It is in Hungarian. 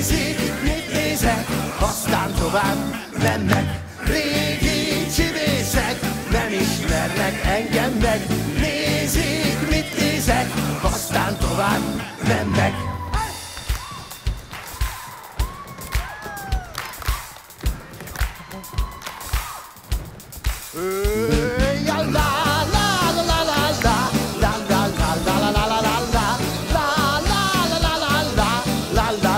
nézik, mit nézek, aztán tovább mennek. Régi csivészek, nem ismernek engem meg. Nézik, mit nézek, aztán tovább mennek. Hey!